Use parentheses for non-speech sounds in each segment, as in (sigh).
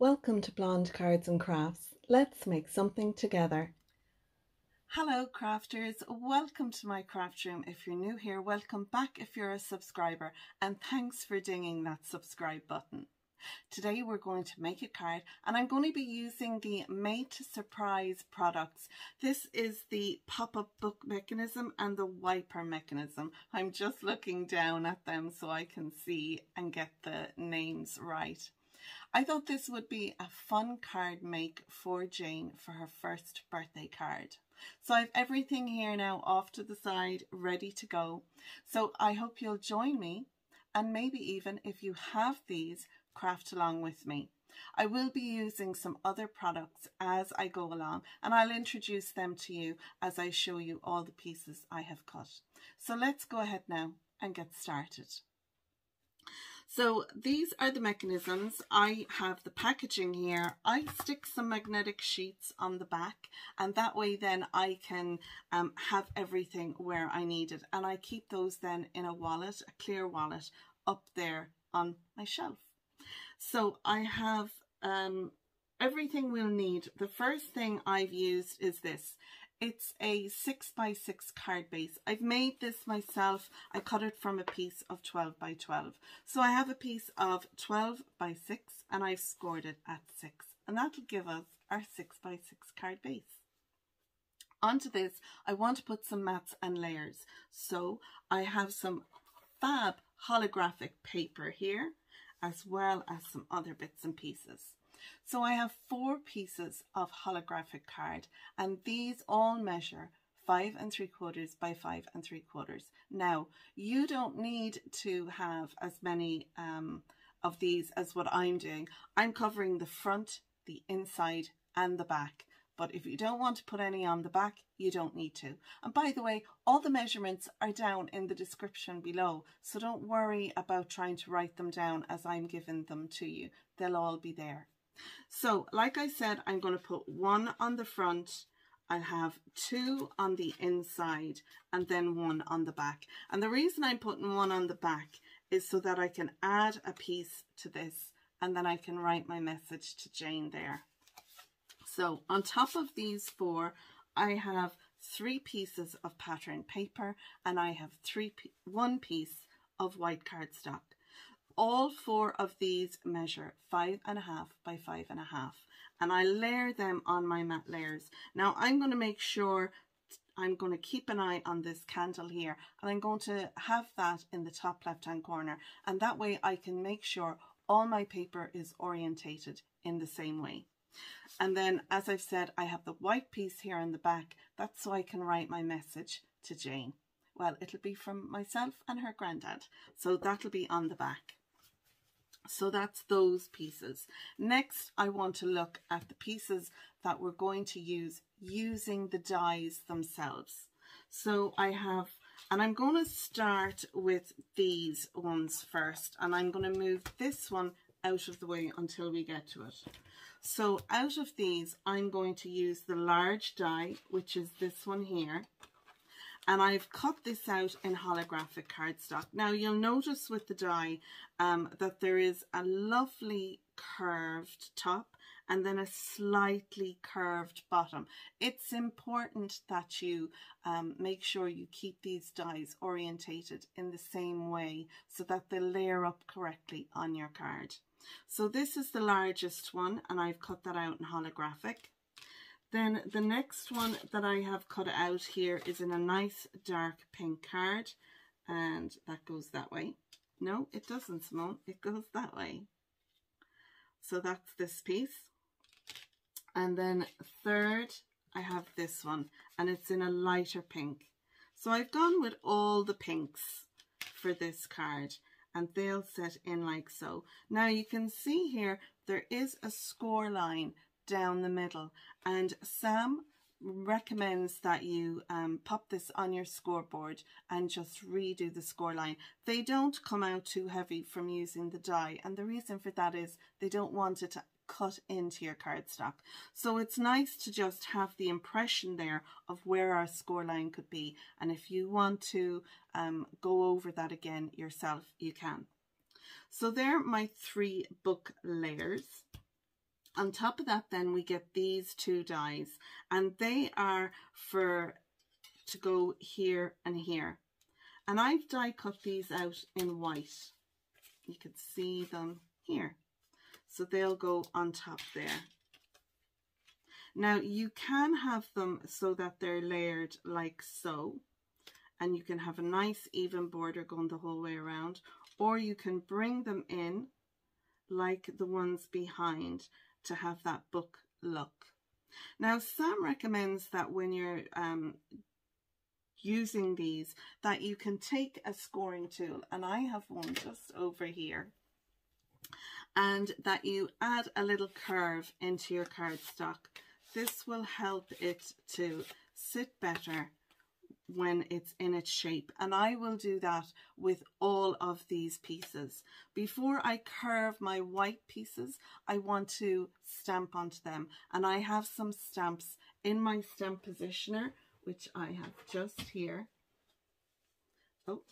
Welcome to Blonde Cards and Crafts. Let's make something together. Hello crafters, welcome to my craft room. If you're new here, welcome back if you're a subscriber and thanks for dinging that subscribe button. Today we're going to make a card and I'm going to be using the Made to Surprise products. This is the pop-up book mechanism and the wiper mechanism. I'm just looking down at them so I can see and get the names right. I thought this would be a fun card make for Jane for her first birthday card. So I have everything here now off to the side, ready to go. So I hope you'll join me and maybe even if you have these, craft along with me. I will be using some other products as I go along and I'll introduce them to you as I show you all the pieces I have cut. So let's go ahead now and get started. So these are the mechanisms. I have the packaging here. I stick some magnetic sheets on the back and that way then I can um, have everything where I need it. And I keep those then in a wallet, a clear wallet up there on my shelf. So I have um, everything we'll need. The first thing I've used is this. It's a 6 by 6 card base. I've made this myself. I cut it from a piece of 12 by 12. So I have a piece of 12 by 6 and I've scored it at 6. And that'll give us our 6 by 6 card base. Onto this, I want to put some mats and layers. So I have some fab holographic paper here, as well as some other bits and pieces. So I have four pieces of holographic card and these all measure five and three quarters by five and three quarters. Now, you don't need to have as many um, of these as what I'm doing. I'm covering the front, the inside and the back. But if you don't want to put any on the back, you don't need to. And by the way, all the measurements are down in the description below. So don't worry about trying to write them down as I'm giving them to you. They'll all be there. So like I said, I'm going to put one on the front. I'll have two on the inside and then one on the back. And the reason I'm putting one on the back is so that I can add a piece to this and then I can write my message to Jane there. So on top of these four, I have three pieces of pattern paper and I have three one piece of white cardstock all four of these measure five and a half by five and a half and I layer them on my mat layers. Now I'm going to make sure I'm going to keep an eye on this candle here and I'm going to have that in the top left hand corner and that way I can make sure all my paper is orientated in the same way. And then as I've said I have the white piece here in the back that's so I can write my message to Jane. Well it'll be from myself and her granddad so that'll be on the back. So that's those pieces. Next, I want to look at the pieces that we're going to use using the dies themselves. So I have, and I'm going to start with these ones first, and I'm going to move this one out of the way until we get to it. So out of these, I'm going to use the large die, which is this one here and I've cut this out in holographic cardstock. Now you'll notice with the die um, that there is a lovely curved top and then a slightly curved bottom. It's important that you um, make sure you keep these dies orientated in the same way so that they layer up correctly on your card. So this is the largest one and I've cut that out in holographic. Then the next one that I have cut out here is in a nice dark pink card and that goes that way. No, it doesn't, Simone. It goes that way. So that's this piece. And then third, I have this one and it's in a lighter pink. So I've gone with all the pinks for this card and they'll set in like so. Now you can see here there is a score line down the middle. And Sam recommends that you um, pop this on your scoreboard and just redo the score line. They don't come out too heavy from using the die and the reason for that is they don't want it to cut into your cardstock. So it's nice to just have the impression there of where our score line could be and if you want to um, go over that again yourself you can. So there are my three book layers. On top of that then we get these two dies and they are for to go here and here. And I've die cut these out in white. You can see them here. So they'll go on top there. Now you can have them so that they're layered like so. And you can have a nice even border going the whole way around. Or you can bring them in like the ones behind to have that book look. Now Sam recommends that when you're um, using these that you can take a scoring tool and I have one just over here and that you add a little curve into your cardstock. This will help it to sit better when it's in its shape and I will do that with all of these pieces. Before I curve my white pieces I want to stamp onto them and I have some stamps in my stamp positioner which I have just here. Oh.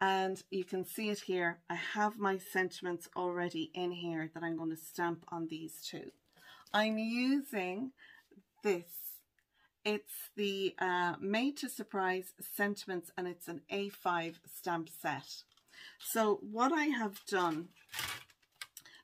And you can see it here. I have my sentiments already in here that I'm going to stamp on these two. I'm using this. It's the uh, Made to Surprise Sentiments and it's an A5 stamp set. So what I have done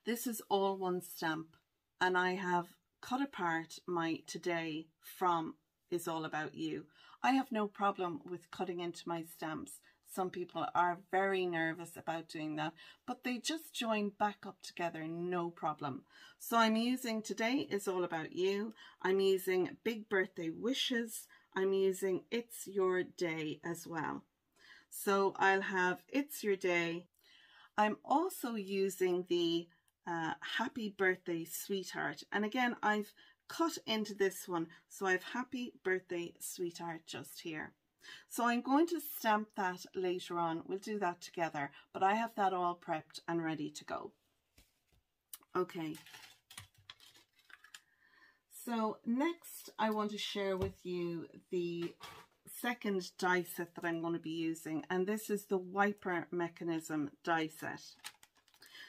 this is all one stamp and I have cut apart my today from is all about you. I have no problem with cutting into my stamps. Some people are very nervous about doing that, but they just join back up together, no problem. So I'm using Today is All About You. I'm using Big Birthday Wishes. I'm using It's Your Day as well. So I'll have It's Your Day. I'm also using the uh, happy birthday sweetheart and again I've cut into this one so I've happy birthday sweetheart just here so I'm going to stamp that later on. We'll do that together but I have that all prepped and ready to go. Okay. So next I want to share with you the second die set that I'm going to be using and this is the wiper mechanism die set.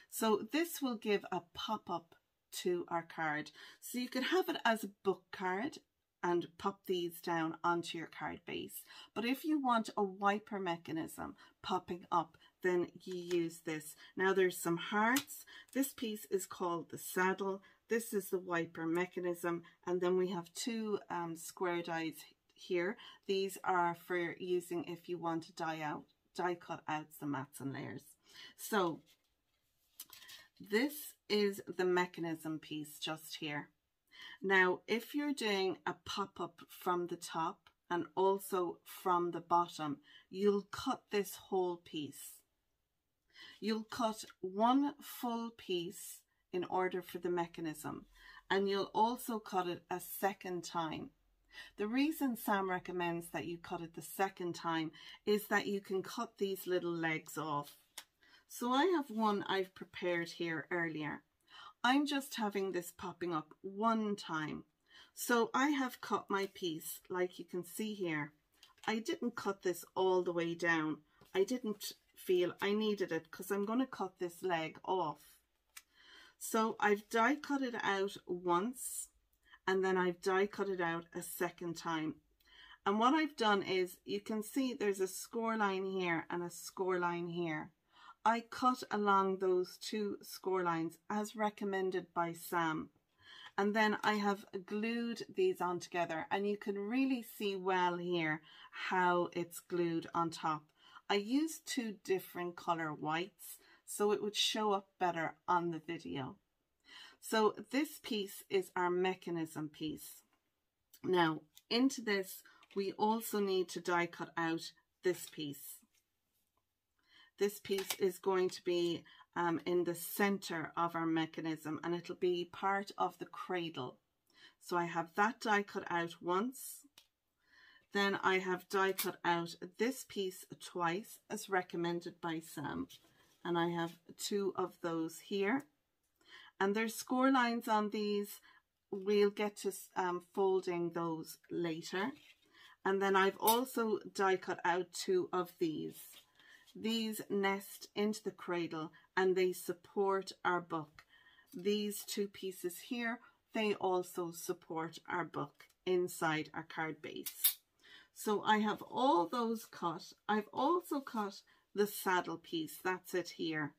So this will give a pop-up to our card. So you could have it as a book card and pop these down onto your card base. But if you want a wiper mechanism popping up, then you use this. Now there's some hearts. This piece is called the saddle. This is the wiper mechanism. And then we have two um, square dies here. These are for using if you want to die out, die cut out some mats and layers. So this is the mechanism piece just here. Now, if you're doing a pop-up from the top and also from the bottom, you'll cut this whole piece. You'll cut one full piece in order for the mechanism and you'll also cut it a second time. The reason Sam recommends that you cut it the second time is that you can cut these little legs off so I have one I've prepared here earlier. I'm just having this popping up one time. So I have cut my piece like you can see here. I didn't cut this all the way down. I didn't feel I needed it because I'm going to cut this leg off. So I've die cut it out once and then I've die cut it out a second time. And what I've done is you can see there's a score line here and a score line here. I cut along those two score lines as recommended by Sam. And then I have glued these on together and you can really see well here how it's glued on top. I used two different color whites so it would show up better on the video. So this piece is our mechanism piece. Now into this we also need to die cut out this piece. This piece is going to be um, in the center of our mechanism and it'll be part of the cradle. So I have that die cut out once. Then I have die cut out this piece twice as recommended by Sam. And I have two of those here. And there's score lines on these. We'll get to um, folding those later. And then I've also die cut out two of these. These nest into the cradle and they support our book. These two pieces here, they also support our book inside our card base. So I have all those cut. I've also cut the saddle piece, that's it here.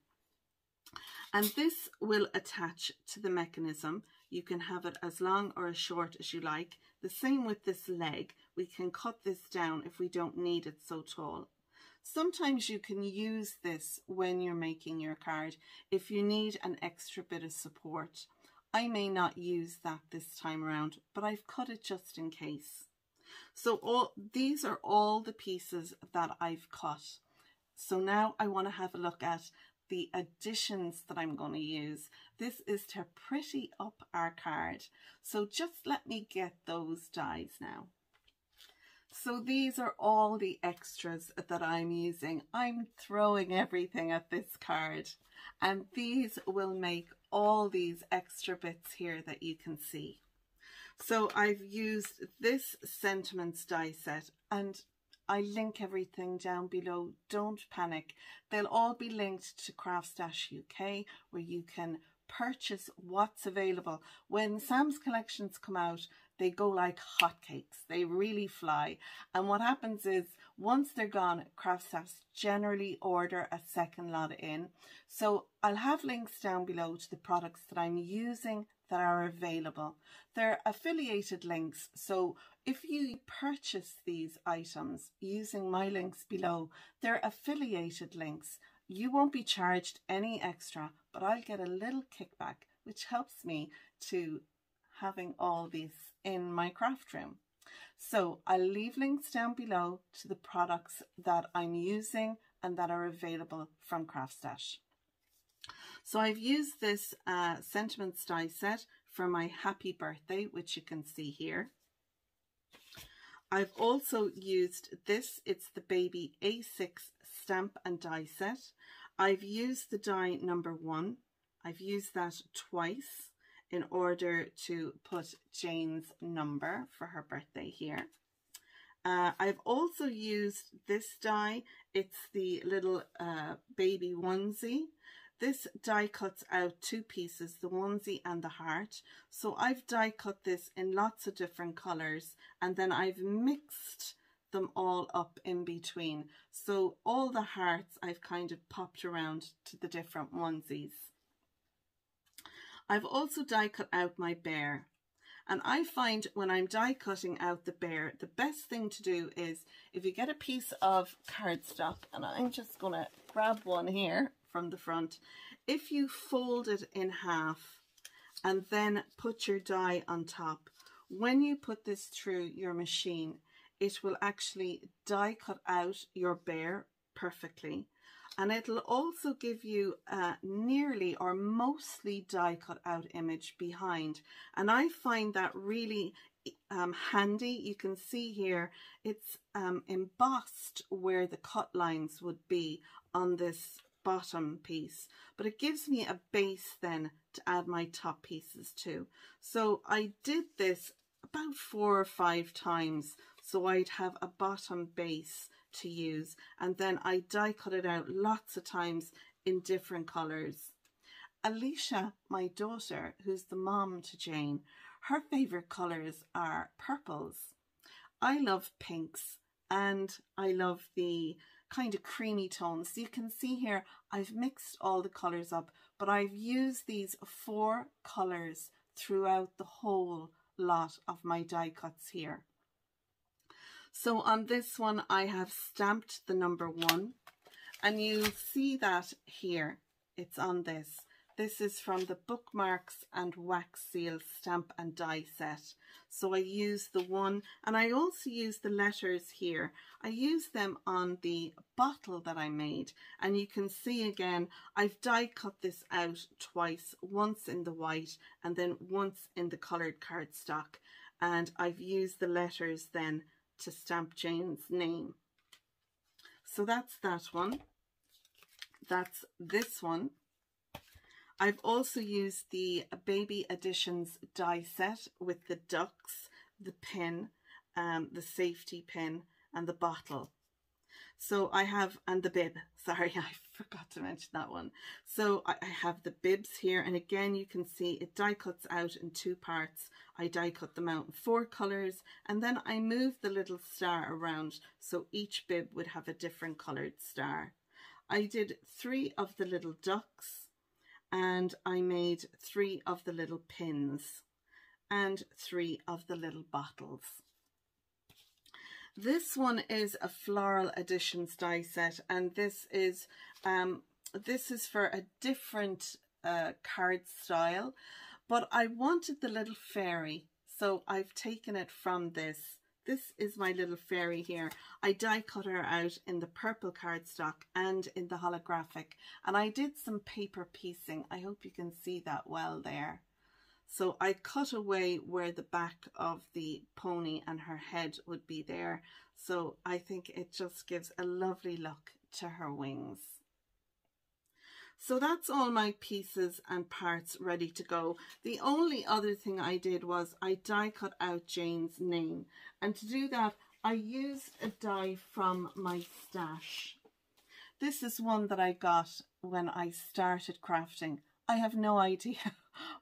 And this will attach to the mechanism. You can have it as long or as short as you like. The same with this leg. We can cut this down if we don't need it so tall. Sometimes you can use this when you're making your card if you need an extra bit of support. I may not use that this time around, but I've cut it just in case. So all these are all the pieces that I've cut. So now I want to have a look at the additions that I'm going to use. This is to pretty up our card. So just let me get those dies now. So these are all the extras that I'm using. I'm throwing everything at this card and these will make all these extra bits here that you can see. So I've used this Sentiments die set and I link everything down below. Don't panic. They'll all be linked to Craftstash UK where you can purchase what's available. When Sam's collections come out, they go like hotcakes. They really fly. And what happens is once they're gone, Craftstash generally order a second lot in. So I'll have links down below to the products that I'm using that are available. They're affiliated links. So if you purchase these items using my links below, they're affiliated links. You won't be charged any extra, but I'll get a little kickback, which helps me to having all these in my craft room. So I'll leave links down below to the products that I'm using and that are available from Craftstash. So I've used this uh, Sentiments die set for my happy birthday, which you can see here. I've also used this, it's the Baby A6 stamp and die set. I've used the die number one. I've used that twice in order to put Jane's number for her birthday here. Uh, I've also used this die. It's the little uh, baby onesie. This die cuts out two pieces, the onesie and the heart. So I've die cut this in lots of different colours and then I've mixed them all up in between. So all the hearts I've kind of popped around to the different onesies. I've also die cut out my bear. And I find when I'm die cutting out the bear, the best thing to do is if you get a piece of cardstock, and I'm just going to grab one here from the front, if you fold it in half and then put your die on top, when you put this through your machine, it will actually die cut out your bear perfectly and it'll also give you a nearly or mostly die cut out image behind. And I find that really um, handy. You can see here it's um, embossed where the cut lines would be on this bottom piece. But it gives me a base then to add my top pieces to. So I did this about four or five times so I'd have a bottom base to use and then I die cut it out lots of times in different colours. Alicia, my daughter, who's the mom to Jane, her favourite colours are purples. I love pinks and I love the kind of creamy tones. So you can see here I've mixed all the colours up but I've used these four colours throughout the whole lot of my die cuts here. So on this one, I have stamped the number one and you'll see that here. It's on this. This is from the Bookmarks and Wax Seal Stamp and Die set. So I use the one and I also use the letters here. I use them on the bottle that I made and you can see again I've die cut this out twice, once in the white and then once in the coloured cardstock and I've used the letters then to stamp Jane's name. So that's that one. That's this one. I've also used the Baby Editions die set with the ducks, the pin, um, the safety pin and the bottle. So I have, and the bib, (laughs) sorry, I forgot to mention that one. So I, I have the bibs here, and again, you can see it die cuts out in two parts. I die cut them out in four colours, and then I moved the little star around, so each bib would have a different coloured star. I did three of the little ducks, and I made three of the little pins, and three of the little bottles. This one is a floral editions die set and this is um, this is for a different uh, card style but I wanted the little fairy so I've taken it from this. This is my little fairy here. I die cut her out in the purple cardstock and in the holographic and I did some paper piecing. I hope you can see that well there. So I cut away where the back of the pony and her head would be there. So I think it just gives a lovely look to her wings. So that's all my pieces and parts ready to go. The only other thing I did was I die cut out Jane's name. And to do that, I used a die from my stash. This is one that I got when I started crafting. I have no (laughs) idea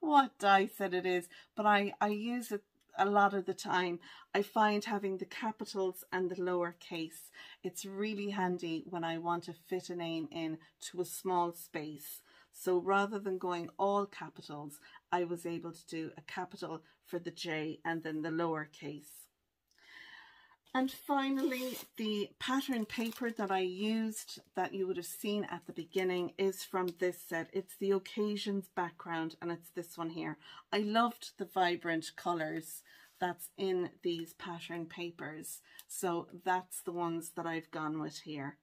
what die set it is, but I, I use it a lot of the time. I find having the capitals and the lower case, it's really handy when I want to fit a name in to a small space. So rather than going all capitals, I was able to do a capital for the J and then the lower case. And finally, the pattern paper that I used that you would have seen at the beginning is from this set. It's the Occasions background and it's this one here. I loved the vibrant colours that's in these pattern papers. So that's the ones that I've gone with here.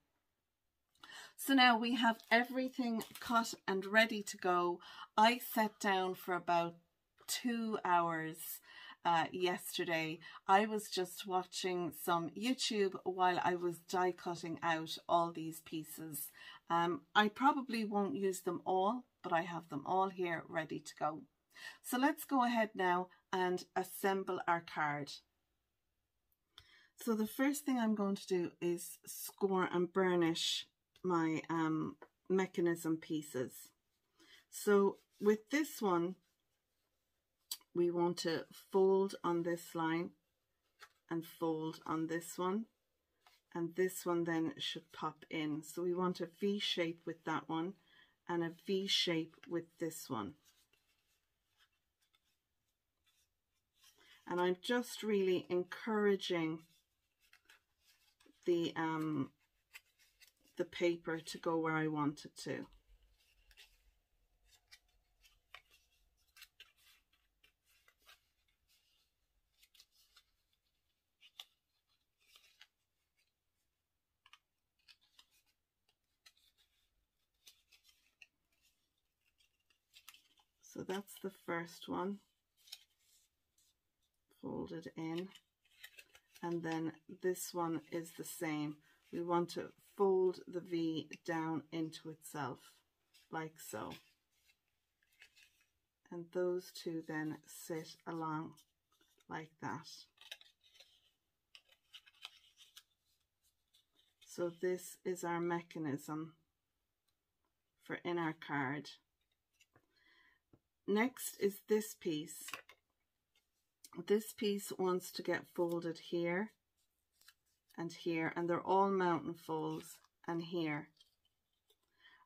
So now we have everything cut and ready to go. I sat down for about two hours uh, yesterday. I was just watching some YouTube while I was die cutting out all these pieces. Um, I probably won't use them all, but I have them all here ready to go. So let's go ahead now and assemble our card. So the first thing I'm going to do is score and burnish my um, mechanism pieces. So with this one, we want to fold on this line and fold on this one. And this one then should pop in. So we want a V shape with that one and a V shape with this one. And I'm just really encouraging the um the paper to go where I want it to So that's the first one folded in and then this one is the same. We want to fold the V down into itself like so. And those two then sit along like that. So this is our mechanism for in our card. Next is this piece. This piece wants to get folded here and here, and they're all mountain folds and here.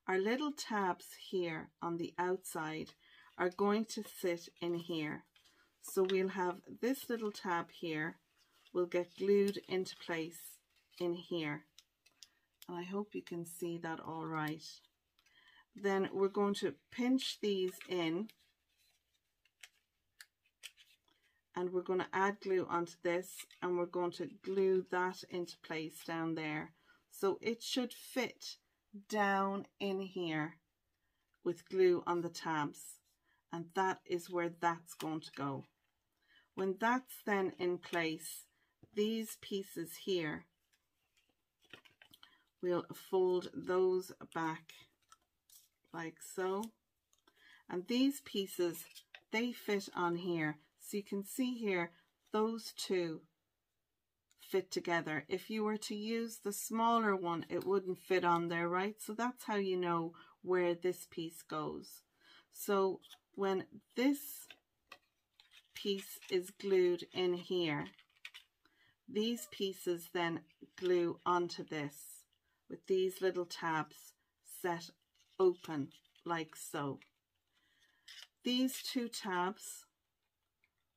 Our little tabs here on the outside are going to sit in here. So we'll have this little tab here will get glued into place in here. And I hope you can see that all right. Then we're going to pinch these in and we're going to add glue onto this and we're going to glue that into place down there. So it should fit down in here with glue on the tabs and that is where that's going to go. When that's then in place, these pieces here, we'll fold those back like so. And these pieces, they fit on here so you can see here, those two fit together. If you were to use the smaller one, it wouldn't fit on there, right? So that's how you know where this piece goes. So when this piece is glued in here, these pieces then glue onto this with these little tabs set open like so. These two tabs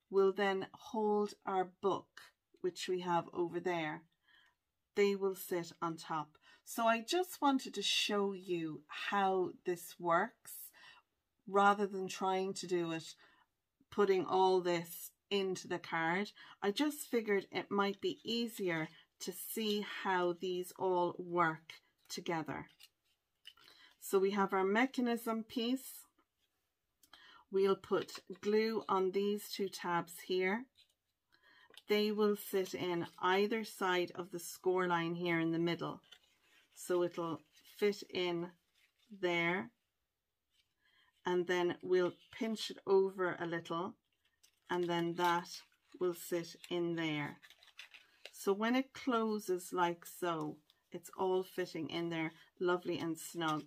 will then hold our book, which we have over there. They will sit on top. So I just wanted to show you how this works rather than trying to do it, putting all this into the card. I just figured it might be easier to see how these all work together. So we have our mechanism piece We'll put glue on these two tabs here. They will sit in either side of the score line here in the middle. So it'll fit in there. And then we'll pinch it over a little and then that will sit in there. So when it closes like so, it's all fitting in there lovely and snug.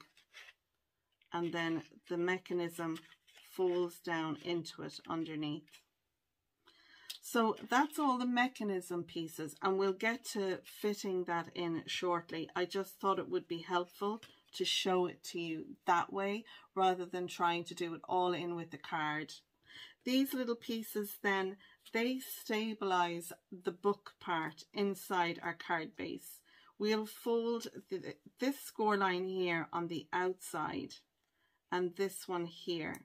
And then the mechanism folds down into it underneath. So that's all the mechanism pieces and we'll get to fitting that in shortly. I just thought it would be helpful to show it to you that way rather than trying to do it all in with the card. These little pieces then, they stabilize the book part inside our card base. We'll fold this score line here on the outside and this one here.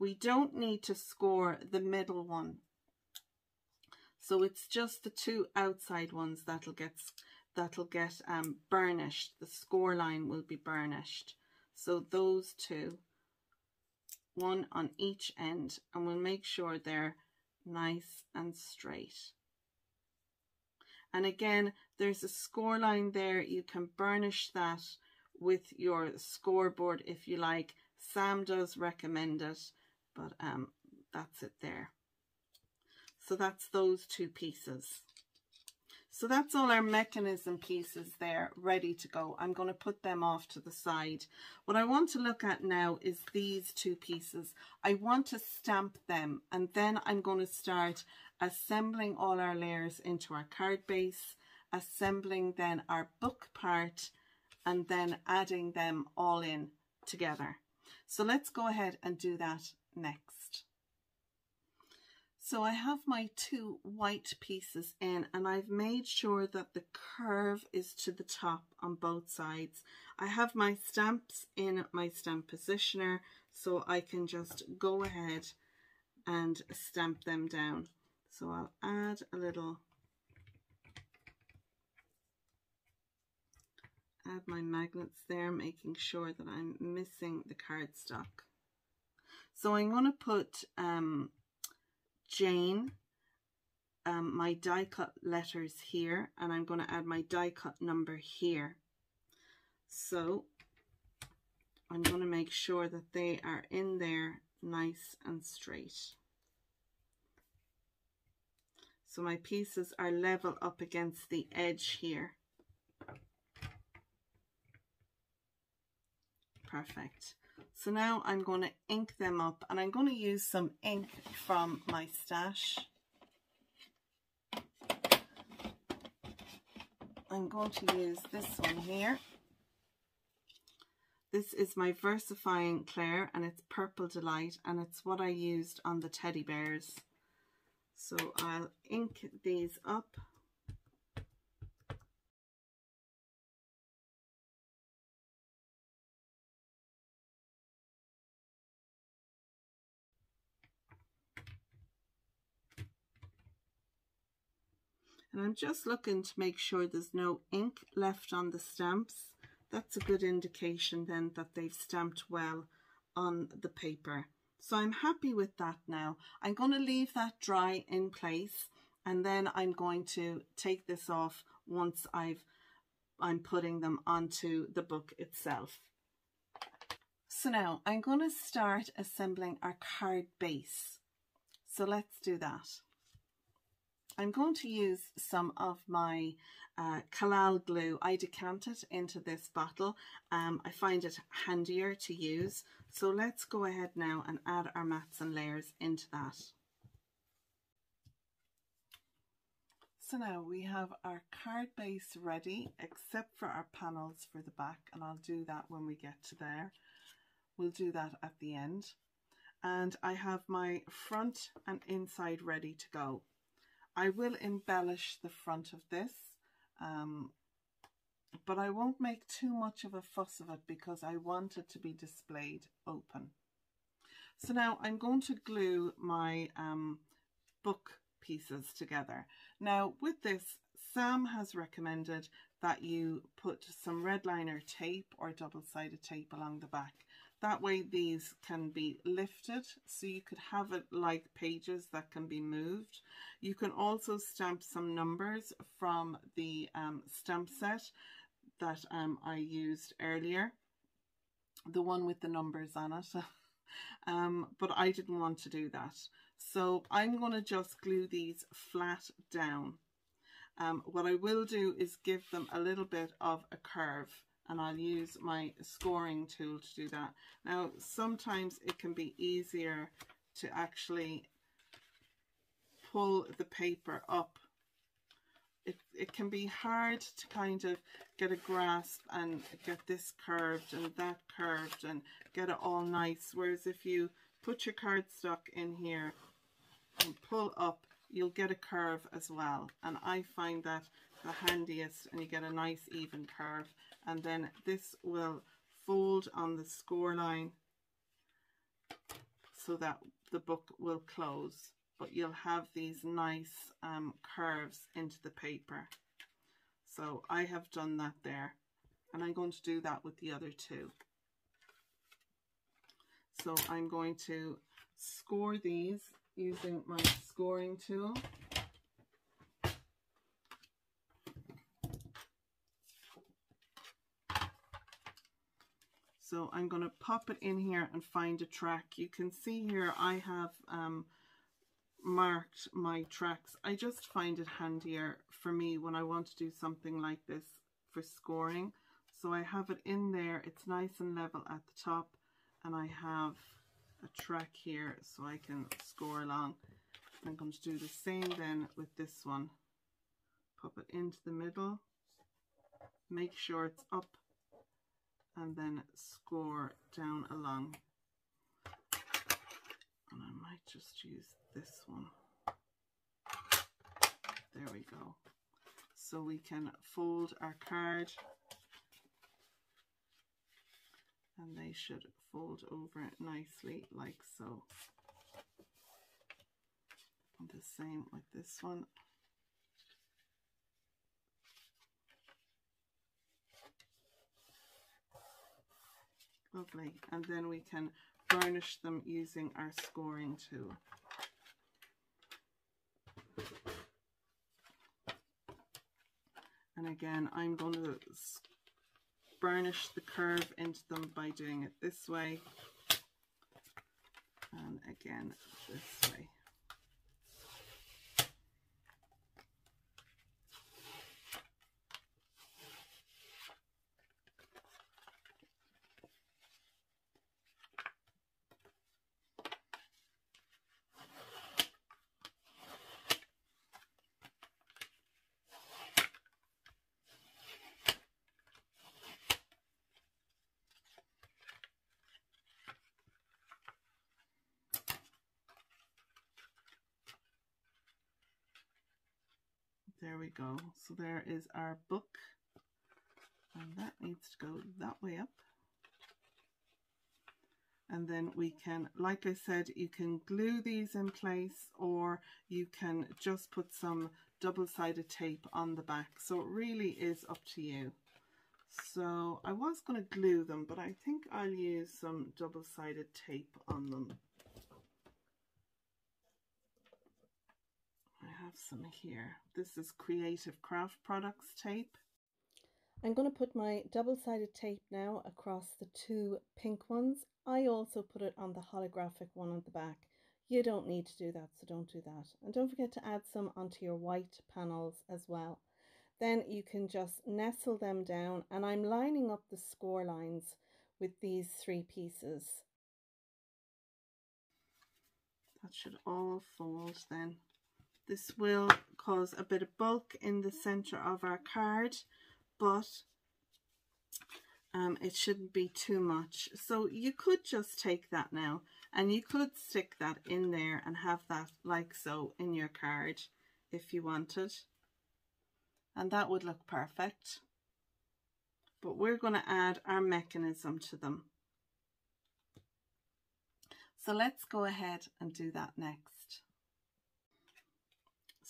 We don't need to score the middle one. So it's just the two outside ones that'll get that'll get um, burnished. The score line will be burnished. So those two, one on each end, and we'll make sure they're nice and straight. And again, there's a score line there. You can burnish that with your scoreboard if you like. Sam does recommend it but um, that's it there. So that's those two pieces. So that's all our mechanism pieces there ready to go. I'm going to put them off to the side. What I want to look at now is these two pieces. I want to stamp them and then I'm going to start assembling all our layers into our card base, assembling then our book part and then adding them all in together. So let's go ahead and do that next. So I have my two white pieces in and I've made sure that the curve is to the top on both sides. I have my stamps in my stamp positioner so I can just go ahead and stamp them down. So I'll add a little, add my magnets there, making sure that I'm missing the cardstock. So I'm going to put um, Jane, um, my die cut letters here, and I'm going to add my die cut number here. So I'm going to make sure that they are in there nice and straight. So my pieces are level up against the edge here. Perfect. So now I'm going to ink them up and I'm going to use some ink from my stash. I'm going to use this one here. This is my VersaFine Clair and it's Purple Delight and it's what I used on the teddy bears. So I'll ink these up. And I'm just looking to make sure there's no ink left on the stamps. That's a good indication then that they've stamped well on the paper. So I'm happy with that now. I'm going to leave that dry in place and then I'm going to take this off once I've I'm putting them onto the book itself. So now I'm going to start assembling our card base. So let's do that. I'm going to use some of my uh, Collall glue. I decant it into this bottle. Um, I find it handier to use. So let's go ahead now and add our mats and layers into that. So now we have our card base ready except for our panels for the back and I'll do that when we get to there. We'll do that at the end. And I have my front and inside ready to go. I will embellish the front of this, um, but I won't make too much of a fuss of it because I want it to be displayed open. So now I'm going to glue my um, book pieces together. Now with this, Sam has recommended that you put some red liner tape or double-sided tape along the back that way these can be lifted so you could have it like pages that can be moved. You can also stamp some numbers from the um, stamp set that um, I used earlier. The one with the numbers on it. (laughs) um, but I didn't want to do that. So I'm going to just glue these flat down. Um, what I will do is give them a little bit of a curve and I'll use my scoring tool to do that. Now sometimes it can be easier to actually pull the paper up. It, it can be hard to kind of get a grasp and get this curved and that curved and get it all nice. Whereas if you put your cardstock in here and pull up, you'll get a curve as well. And I find that the handiest and you get a nice even curve. And then this will fold on the score line so that the book will close. But you'll have these nice um, curves into the paper. So I have done that there. And I'm going to do that with the other two. So I'm going to score these using my scoring tool So I'm going to pop it in here and find a track. You can see here I have um, marked my tracks. I just find it handier for me when I want to do something like this for scoring. So I have it in there. It's nice and level at the top and I have a track here so I can score along. I'm going to do the same then with this one. Pop it into the middle. Make sure it's up and then score down along. And I might just use this one. There we go. So we can fold our card and they should fold over nicely like so. And the same with this one. Lovely. And then we can burnish them using our scoring tool. And again, I'm going to burnish the curve into them by doing it this way and again this way. There we go. So there is our book. And that needs to go that way up. And then we can, like I said, you can glue these in place or you can just put some double-sided tape on the back. So it really is up to you. So I was going to glue them, but I think I'll use some double-sided tape on them. Have some here. This is Creative Craft Products tape. I'm going to put my double-sided tape now across the two pink ones. I also put it on the holographic one at the back. You don't need to do that, so don't do that. And don't forget to add some onto your white panels as well. Then you can just nestle them down and I'm lining up the score lines with these three pieces. That should all fold then. This will cause a bit of bulk in the center of our card, but um, it shouldn't be too much. So you could just take that now and you could stick that in there and have that like so in your card if you wanted. And that would look perfect. But we're going to add our mechanism to them. So let's go ahead and do that next.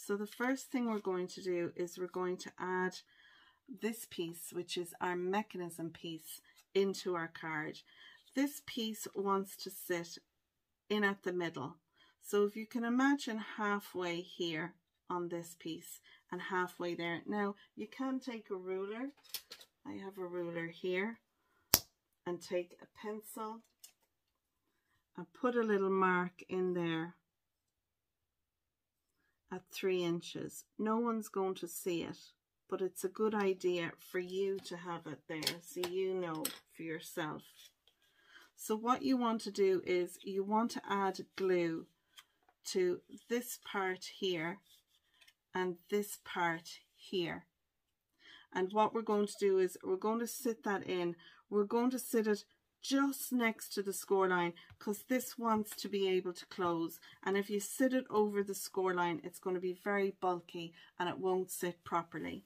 So the first thing we're going to do is we're going to add this piece, which is our mechanism piece, into our card. This piece wants to sit in at the middle. So if you can imagine halfway here on this piece and halfway there. Now you can take a ruler. I have a ruler here and take a pencil and put a little mark in there at three inches. No one's going to see it, but it's a good idea for you to have it there so you know for yourself. So what you want to do is you want to add glue to this part here and this part here. And what we're going to do is we're going to sit that in. We're going to sit it just next to the score line because this wants to be able to close. And if you sit it over the score line it's going to be very bulky and it won't sit properly.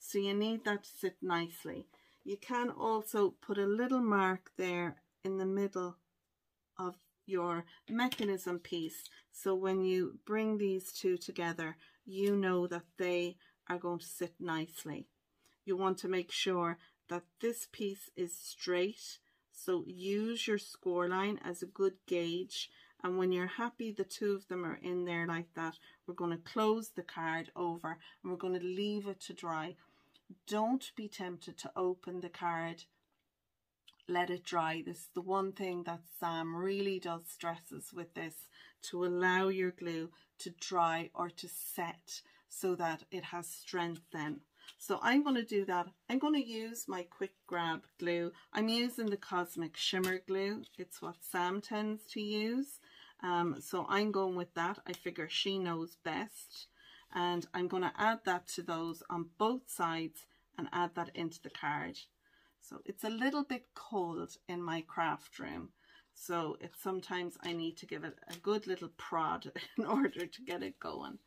So you need that to sit nicely. You can also put a little mark there in the middle of your mechanism piece. So when you bring these two together you know that they are going to sit nicely. You want to make sure that this piece is straight so use your score line as a good gauge. And when you're happy the two of them are in there like that, we're going to close the card over and we're going to leave it to dry. Don't be tempted to open the card. Let it dry. This is the one thing that Sam really does stresses with this, to allow your glue to dry or to set so that it has strength then. So I'm going to do that. I'm going to use my quick grab glue. I'm using the Cosmic Shimmer glue. It's what Sam tends to use. Um, so I'm going with that. I figure she knows best. And I'm going to add that to those on both sides and add that into the card. So it's a little bit cold in my craft room. So it's sometimes I need to give it a good little prod (laughs) in order to get it going.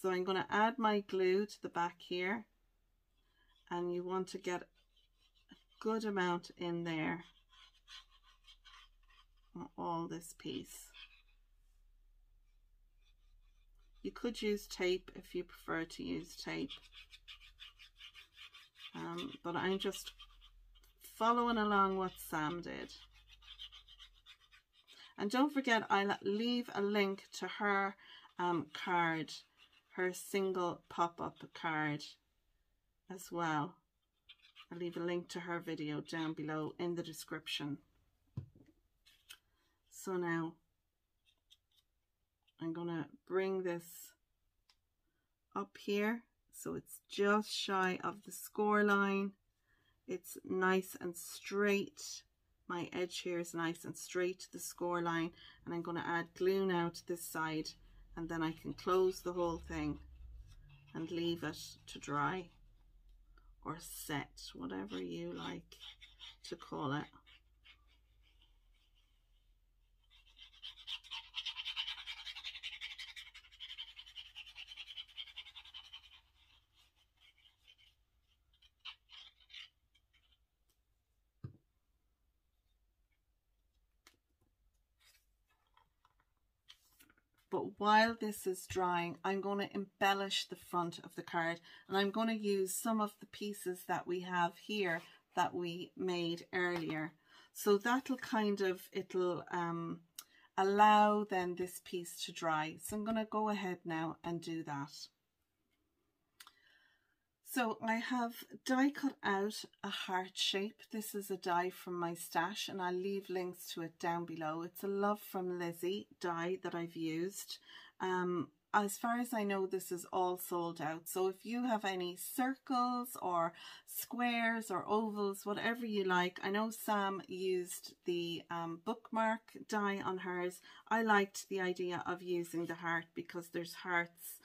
So I'm going to add my glue to the back here and you want to get a good amount in there on all this piece. You could use tape if you prefer to use tape. Um, but I'm just following along what Sam did. And don't forget, I'll leave a link to her um, card, her single pop-up card as well. I'll leave a link to her video down below in the description. So now I'm going to bring this up here so it's just shy of the score line. It's nice and straight. My edge here is nice and straight to the score line and I'm going to add glue now to this side and then I can close the whole thing and leave it to dry or set, whatever you like to call it. But while this is drying, I'm going to embellish the front of the card and I'm going to use some of the pieces that we have here that we made earlier. So that'll kind of, it'll um, allow then this piece to dry. So I'm going to go ahead now and do that. So I have die cut out a heart shape. This is a die from my stash and I'll leave links to it down below. It's a Love from Lizzie die that I've used. Um, as far as I know, this is all sold out. So if you have any circles or squares or ovals, whatever you like, I know Sam used the um, bookmark die on hers. I liked the idea of using the heart because there's hearts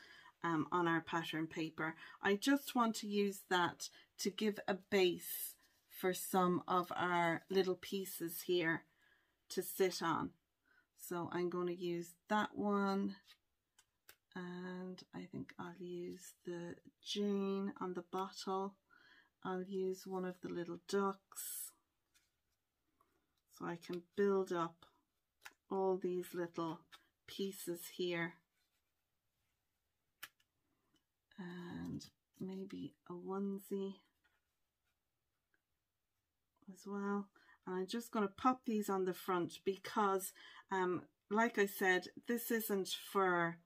um, on our pattern paper. I just want to use that to give a base for some of our little pieces here to sit on. So I'm going to use that one and I think I'll use the Jane on the bottle. I'll use one of the little ducks so I can build up all these little pieces here and maybe a onesie as well. And I'm just going to pop these on the front because um like I said this isn't for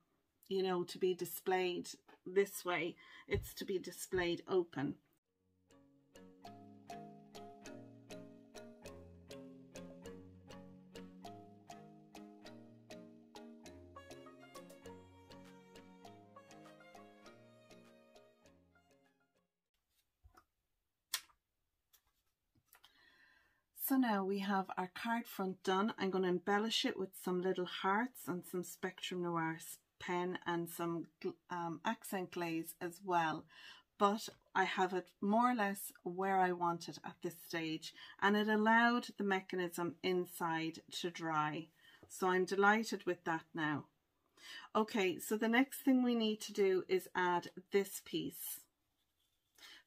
you know to be displayed this way. It's to be displayed open now we have our card front done. I'm going to embellish it with some little hearts and some Spectrum Noir pen and some um, accent glaze as well. But I have it more or less where I want it at this stage and it allowed the mechanism inside to dry. So I'm delighted with that now. Okay, so the next thing we need to do is add this piece.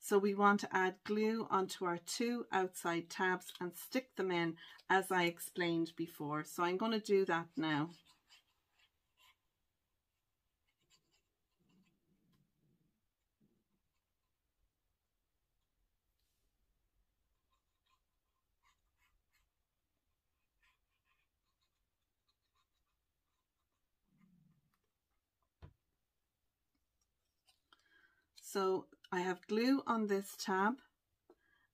So we want to add glue onto our two outside tabs and stick them in as I explained before. So I'm going to do that now. So I have glue on this tab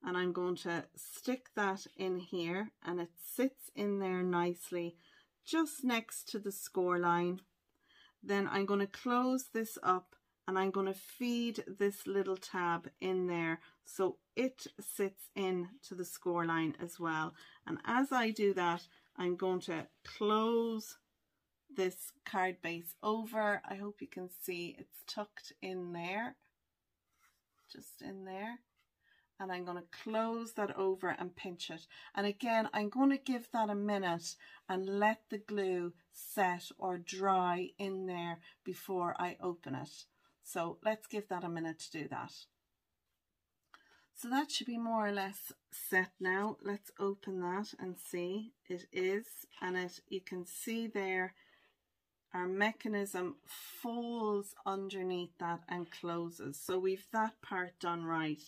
and I'm going to stick that in here and it sits in there nicely just next to the score line. Then I'm going to close this up and I'm going to feed this little tab in there so it sits in to the score line as well. And as I do that, I'm going to close this card base over. I hope you can see it's tucked in there just in there. And I'm going to close that over and pinch it. And again I'm going to give that a minute and let the glue set or dry in there before I open it. So let's give that a minute to do that. So that should be more or less set now. Let's open that and see. It is and it you can see there our mechanism folds underneath that and closes. So we've that part done right.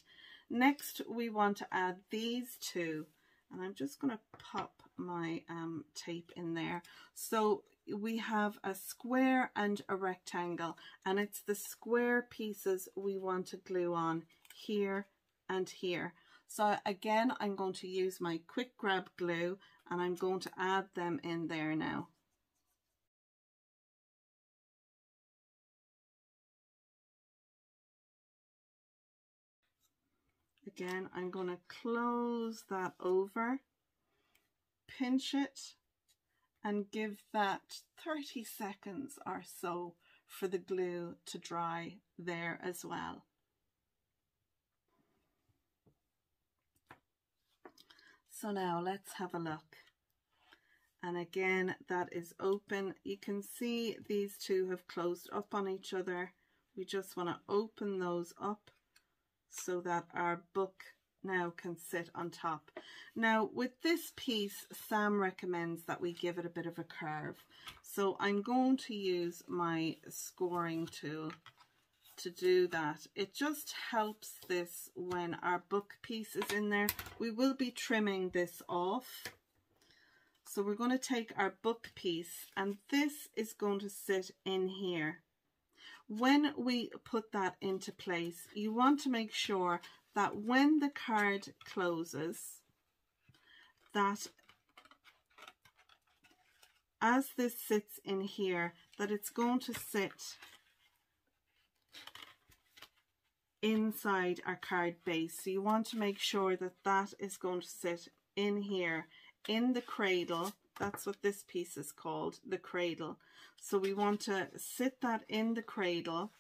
Next, we want to add these two, and I'm just going to pop my um, tape in there. So we have a square and a rectangle, and it's the square pieces we want to glue on here and here. So again, I'm going to use my quick grab glue, and I'm going to add them in there now. Again, I'm going to close that over, pinch it, and give that 30 seconds or so for the glue to dry there as well. So now let's have a look. And again, that is open. You can see these two have closed up on each other. We just want to open those up so that our book now can sit on top. Now with this piece, Sam recommends that we give it a bit of a curve. So I'm going to use my scoring tool to do that. It just helps this when our book piece is in there. We will be trimming this off. So we're going to take our book piece and this is going to sit in here. When we put that into place, you want to make sure that when the card closes, that as this sits in here, that it's going to sit inside our card base. So you want to make sure that that is going to sit in here, in the cradle. That's what this piece is called, the cradle. So we want to sit that in the cradle,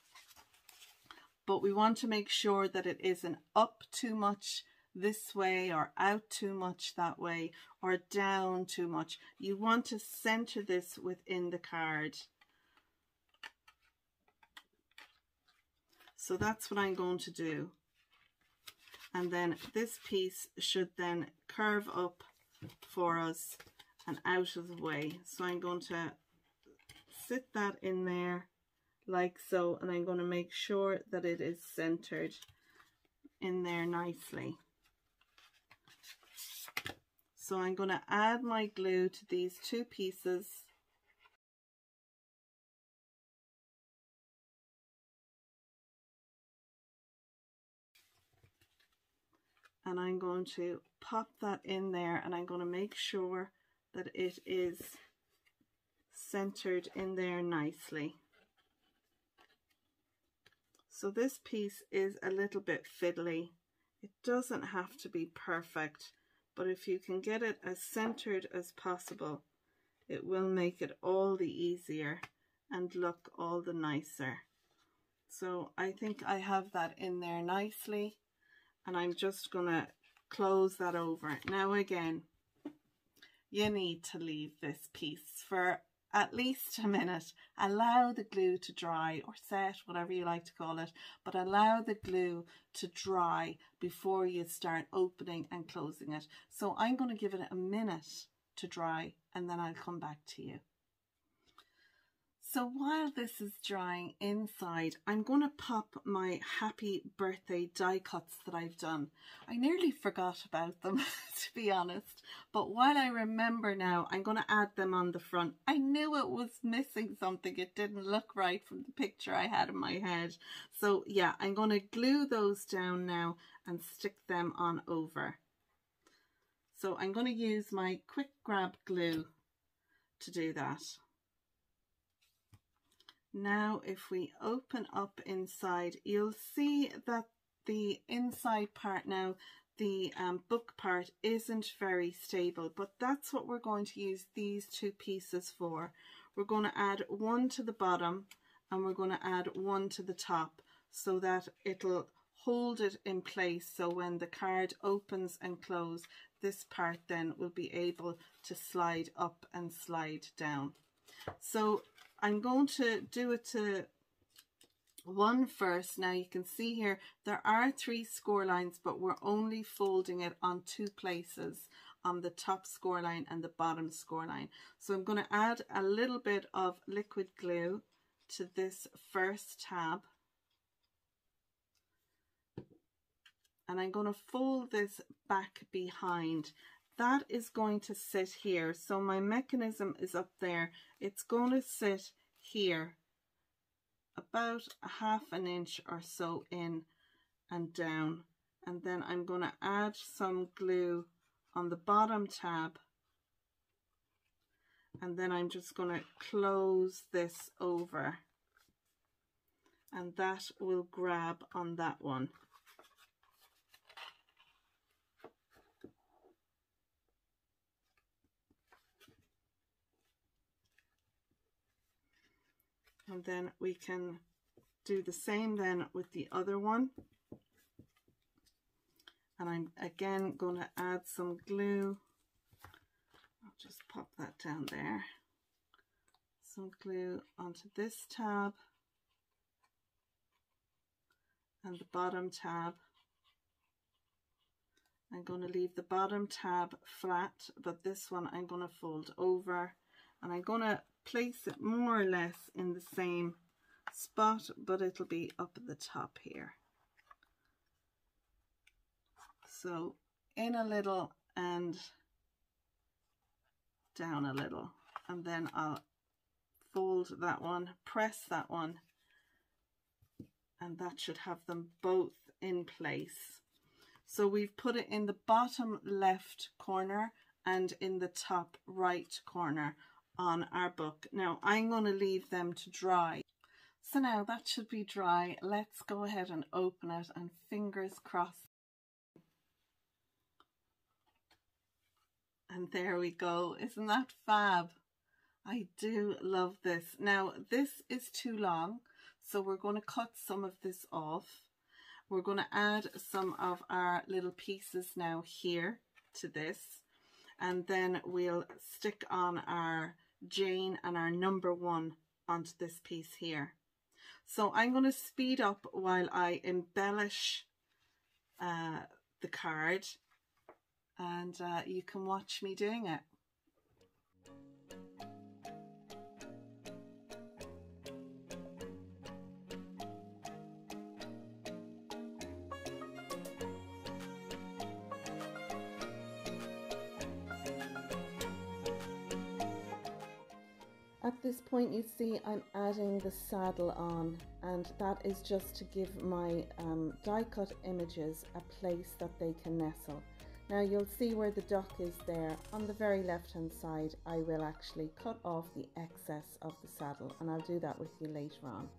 but we want to make sure that it isn't up too much this way or out too much that way or down too much. You want to center this within the card. So that's what I'm going to do. And then this piece should then curve up for us and out of the way. So I'm going to sit that in there like so and I'm going to make sure that it is centered in there nicely. So I'm going to add my glue to these two pieces. And I'm going to pop that in there and I'm going to make sure that it is centered in there nicely. So this piece is a little bit fiddly. It doesn't have to be perfect but if you can get it as centered as possible, it will make it all the easier and look all the nicer. So I think I have that in there nicely and I'm just going to close that over. Now again, you need to leave this piece for at least a minute. Allow the glue to dry or set, whatever you like to call it, but allow the glue to dry before you start opening and closing it. So I'm going to give it a minute to dry and then I'll come back to you. So while this is drying inside, I'm going to pop my happy birthday die cuts that I've done. I nearly forgot about them, (laughs) to be honest, but while I remember now, I'm going to add them on the front. I knew it was missing something. It didn't look right from the picture I had in my head. So yeah, I'm going to glue those down now and stick them on over. So I'm going to use my quick grab glue to do that. Now if we open up inside, you'll see that the inside part now, the um, book part isn't very stable, but that's what we're going to use these two pieces for. We're going to add one to the bottom and we're going to add one to the top so that it'll hold it in place so when the card opens and close this part then will be able to slide up and slide down. So I'm going to do it to one first. Now you can see here there are three score lines but we're only folding it on two places on the top score line and the bottom score line. So I'm going to add a little bit of liquid glue to this first tab. And I'm going to fold this back behind that is going to sit here. So my mechanism is up there. It's going to sit here about a half an inch or so in and down. And then I'm going to add some glue on the bottom tab. And then I'm just going to close this over. And that will grab on that one. And then we can do the same then with the other one. And I'm again going to add some glue. I'll just pop that down there. Some glue onto this tab and the bottom tab. I'm going to leave the bottom tab flat but this one I'm going to fold over and I'm going to place it more or less in the same spot but it'll be up at the top here so in a little and down a little and then I'll fold that one press that one and that should have them both in place. So we've put it in the bottom left corner and in the top right corner on our book. Now I'm going to leave them to dry. So now that should be dry. Let's go ahead and open it and fingers crossed. And there we go. Isn't that fab? I do love this. Now this is too long. So we're going to cut some of this off. We're going to add some of our little pieces now here to this. And then we'll stick on our Jane and our number one onto this piece here. So I'm going to speed up while I embellish uh, the card and uh, you can watch me doing it. At this point you see I'm adding the saddle on and that is just to give my um, die cut images a place that they can nestle. Now you'll see where the duck is there. On the very left hand side I will actually cut off the excess of the saddle and I'll do that with you later on.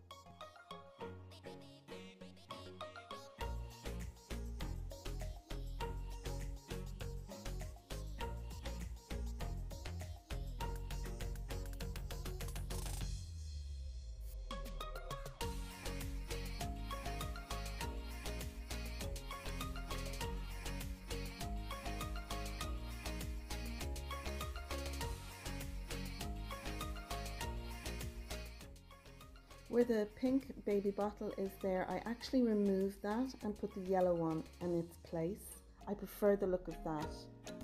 Pink baby bottle is there, I actually removed that and put the yellow one in its place. I prefer the look of that.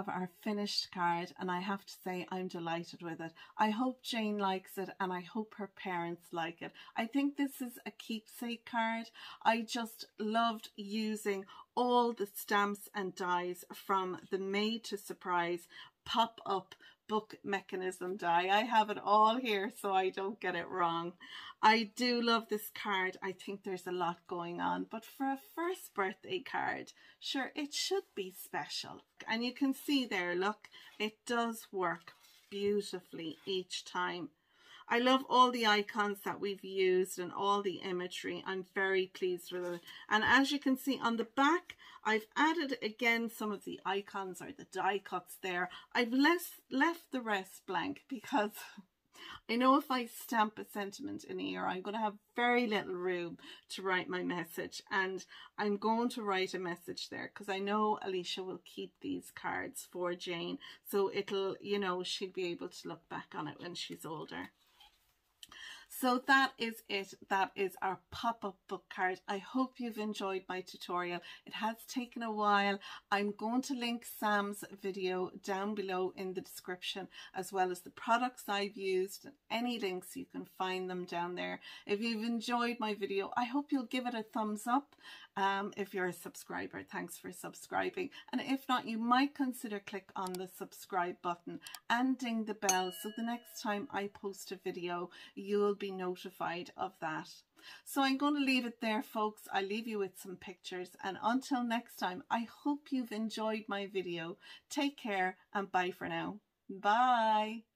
Have our finished card and I have to say I'm delighted with it. I hope Jane likes it and I hope her parents like it. I think this is a keepsake card. I just loved using all the stamps and dies from the Made to Surprise pop-up book mechanism die. I have it all here so I don't get it wrong. I do love this card. I think there's a lot going on, but for a first birthday card, sure, it should be special. And you can see there, look, it does work beautifully each time. I love all the icons that we've used and all the imagery. I'm very pleased with it. And as you can see on the back, I've added again some of the icons or the die cuts there. I've left, left the rest blank because (laughs) I know if I stamp a sentiment in here, I'm going to have very little room to write my message. And I'm going to write a message there because I know Alicia will keep these cards for Jane. So it'll, you know, she'll be able to look back on it when she's older. So that is it. That is our pop-up book card. I hope you've enjoyed my tutorial. It has taken a while. I'm going to link Sam's video down below in the description as well as the products I've used and any links you can find them down there. If you've enjoyed my video, I hope you'll give it a thumbs up um, if you're a subscriber. Thanks for subscribing. And if not, you might consider click on the subscribe button and ding the bell so the next time I post a video, you'll be notified of that. So I'm going to leave it there, folks. I leave you with some pictures. And until next time, I hope you've enjoyed my video. Take care and bye for now. Bye.